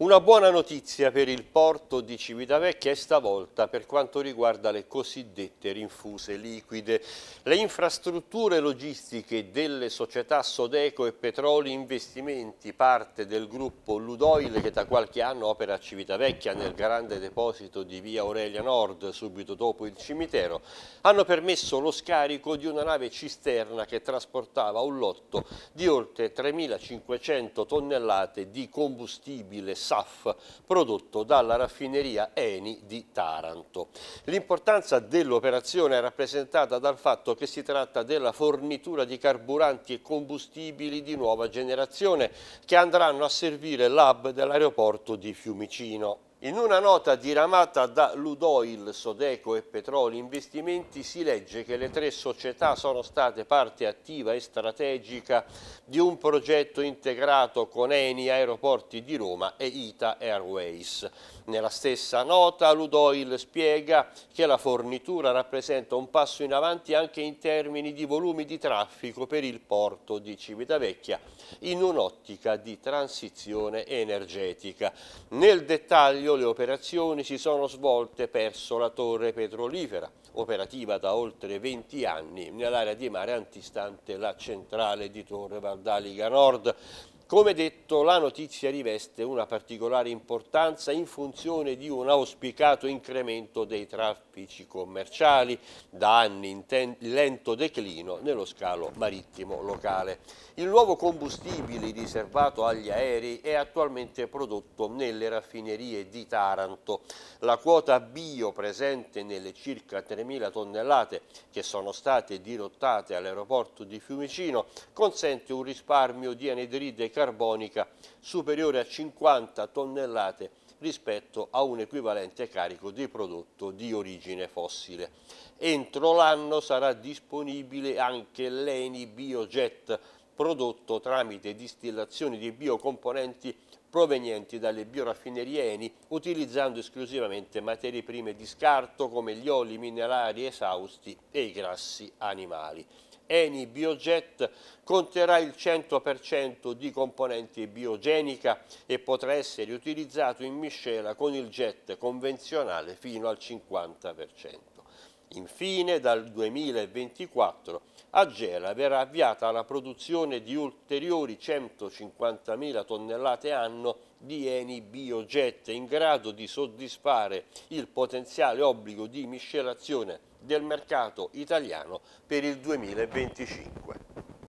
Una buona notizia per il porto di Civitavecchia e stavolta per quanto riguarda le cosiddette rinfuse liquide. Le infrastrutture logistiche delle società Sodeco e Petroli Investimenti, parte del gruppo Ludoil che da qualche anno opera a Civitavecchia nel grande deposito di via Aurelia Nord, subito dopo il cimitero, hanno permesso lo scarico di una nave cisterna che trasportava un lotto di oltre 3.500 tonnellate di combustibile SAF prodotto dalla raffineria Eni di Taranto. L'importanza dell'operazione è rappresentata dal fatto che si tratta della fornitura di carburanti e combustibili di nuova generazione che andranno a servire l'hub dell'aeroporto di Fiumicino. In una nota diramata da Ludoil, Sodeco e Petroli Investimenti si legge che le tre società sono state parte attiva e strategica di un progetto integrato con Eni Aeroporti di Roma e Ita Airways. Nella stessa nota Ludoil spiega che la fornitura rappresenta un passo in avanti anche in termini di volumi di traffico per il porto di Civitavecchia in un'ottica di transizione energetica. Nel dettaglio luglio le operazioni si sono svolte presso la torre petrolifera, operativa da oltre 20 anni nell'area di mare antistante la centrale di Torre Valdaliga Nord. Come detto, la notizia riveste una particolare importanza in funzione di un auspicato incremento dei traffici commerciali, da anni in lento declino nello scalo marittimo locale. Il nuovo combustibile riservato agli aerei è attualmente prodotto nelle raffinerie di Taranto. La quota bio presente nelle circa 3.000 tonnellate che sono state dirottate all'aeroporto di Fiumicino consente un risparmio di anidride carbonica superiore a 50 tonnellate rispetto a un equivalente carico di prodotto di origine fossile. Entro l'anno sarà disponibile anche l'Eni Biojet, prodotto tramite distillazione di biocomponenti provenienti dalle bioraffinerie Eni, utilizzando esclusivamente materie prime di scarto come gli oli minerari esausti e i grassi animali. Eni Biojet conterrà il 100% di componenti biogenica e potrà essere utilizzato in miscela con il jet convenzionale fino al 50%. Infine, dal 2024 a Gela verrà avviata la produzione di ulteriori 150.000 tonnellate anno di Eni Biojet in grado di soddisfare il potenziale obbligo di miscelazione del mercato italiano per il 2025.